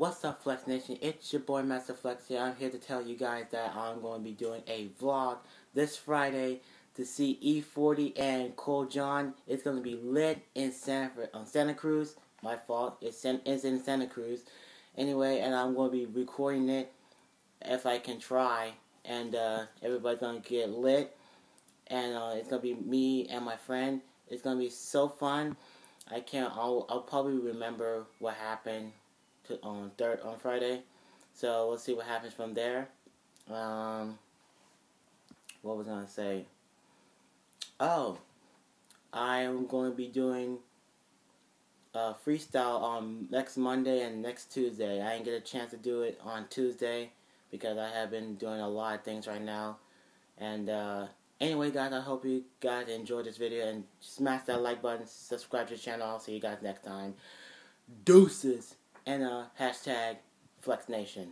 What's up, Flex Nation? It's your boy Master Flex here. I'm here to tell you guys that I'm going to be doing a vlog this Friday to see E-40 and Kool John. It's going to be lit in Santa, on Santa Cruz. My fault. It's, in Santa Cruz. Anyway, and I'm going to be recording it if I can try. And uh, everybody's going to get lit. And uh, it's going to be me and my friend. It's going to be so fun. I can't. I'll, I'll probably remember what happened on third on Friday. So we'll see what happens from there. Um, what was I gonna say? Oh, I am going to be doing uh, freestyle on next Monday and next Tuesday. I didn't get a chance to do it on Tuesday because I have been doing a lot of things right now. And uh, anyway, guys, I hope you guys enjoyed this video and smash that like button, subscribe to the channel. I'll see you guys next time. Deuces and uh, hashtag FlexNation.